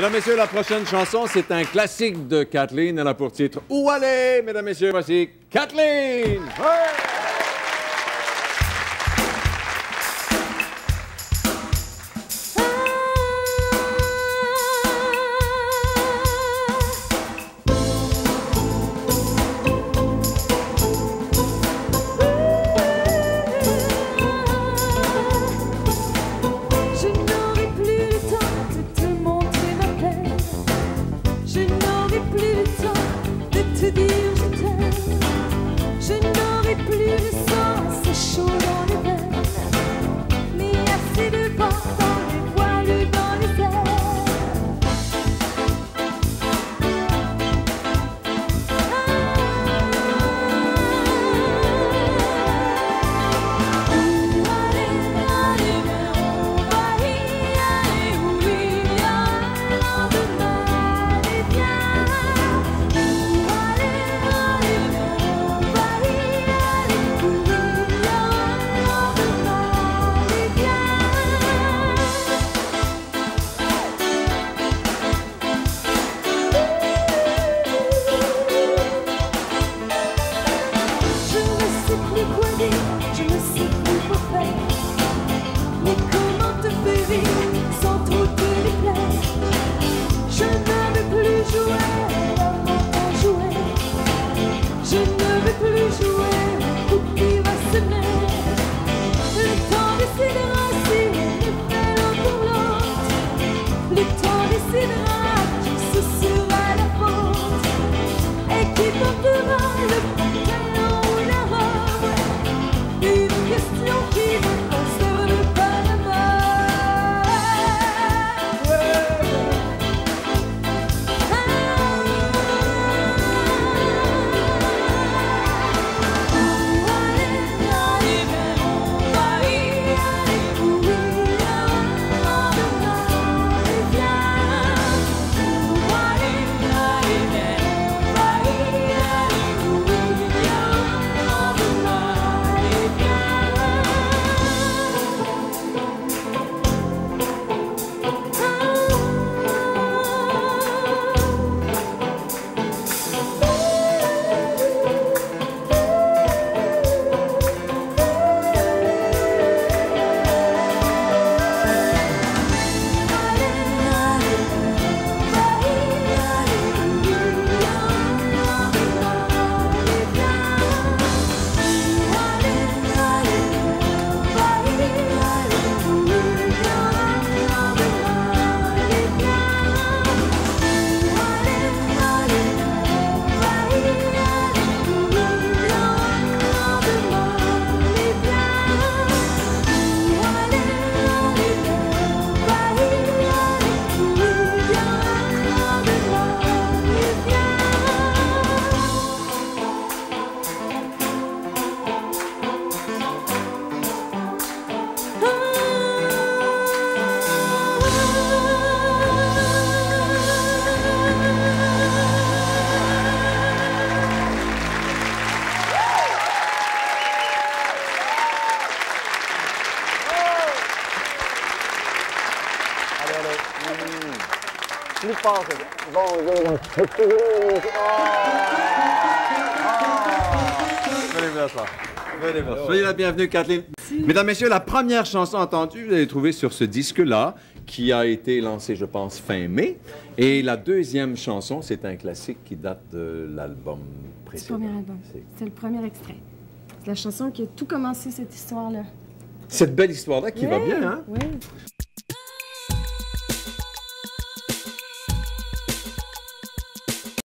Mesdames, Messieurs, la prochaine chanson, c'est un classique de Kathleen. Elle a pour titre Où aller? Mesdames, Messieurs, voici Kathleen! Plus fort que Bon, Venez voir. Soyez la bienvenue, Kathleen. Mesdames, Messieurs, la première chanson entendue, vous allez trouver sur ce disque-là, qui a été lancé, je pense, fin mai. Et la deuxième chanson, c'est un classique qui date de l'album précédent. C'est le premier album. C'est le premier extrait. C'est la chanson qui a tout commencé, cette histoire-là. Cette belle histoire-là qui va bien, hein? Oui.